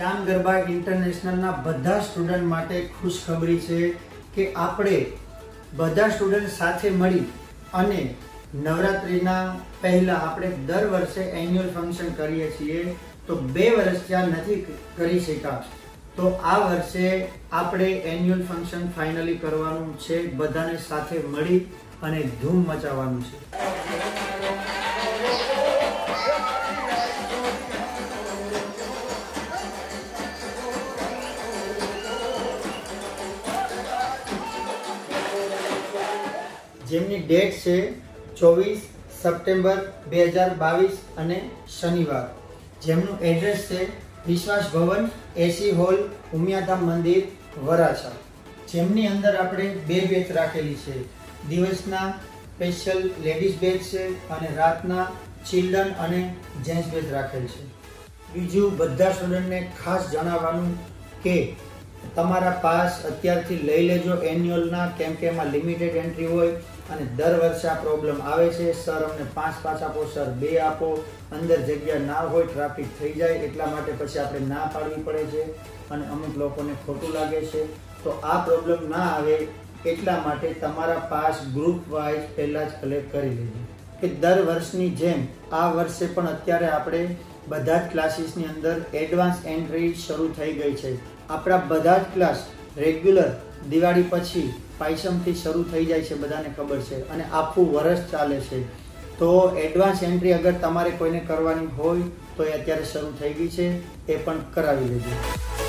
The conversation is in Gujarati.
ગરબા ઇન્ટરનેશનલના બધા સ્ટુડન્ટ માટે ખુશખબરી છે કે આપણે બધા સ્ટુડન્ટ સાથે મળી અને નવરાત્રિના પહેલાં આપણે દર વર્ષે એન્યુઅલ ફંક્શન કરીએ છીએ, તો બે વર્ષ ત્યાં નથી કરી શક્યા. તો આ વર્ષે આપણે એન્યુઅલ ફંક્શન ફાઇનલી કરવાનું છે, બધાને સાથે મળી અને ધૂમ મચાવવાનું છે. જેમની ડેટ છે ચોવીસ સપ્ટેમ્બર બે હજાર બાવીસ અને શનિવાર. જેમનું એડ્રેસ છે વિશ્વાસ ભવન એસી હોલ ઉમિયાધામ મંદિર, વરાછા. જેમની અંદર આપણે બે બેચ રાખેલી છે. દિવસના સ્પેશિયલ લેડીઝ બેચ છે અને રાતના ચિલ્ડ્રન અને જેન્ટ્સ બેચ રાખેલ છે. બીજું બધા સ્ટુડન્ટને ખાસ જણાવવાનું કે તમારા પાસ અત્યારથી લઈ લેજો એન્યુઅલના, કેમ કે એમાં લિમિટેડ એન્ટ્રી હોય અને દર વર્ષે આ પ્રોબ્લેમ આવે છે. સર અમને પાંચ પાસ આપો, સર બે આપો. અંદર જગ્યા ના હોય, ટ્રાફિક થઈ જાય, એટલા માટે પછી આપણે ના પાડવી પડે છે અને અમુક લોકોને ખોટું લાગે છે. તો આ પ્રોબ્લેમ ના આવે એટલા માટે તમારા પાસ ગ્રુપ વાઇઝ પહેલાં જ કલેક્ટ કરી લેજો. કે દર વર્ષની જેમ, આ વર્ષે પણ અત્યારે આપણે બધા જ ક્લાસીસની અંદર એડવાન્સ એન્ટ્રી શરૂ થઈ ગઈ છે. આપણા બધા જ ક્લાસ રેગ્યુલર દિવાળી પછી પાયસમથી શરૂ થઈ જાય છે બધાને ખબર છે અને આખું વર્ષ ચાલે છે. તો એડવાન્સ એન્ટ્રી અગર તમારે કોઈને કરવાની હોય તો એ અત્યારે શરૂ થઈ ગઈ છે, એ પણ કરાવી લેજો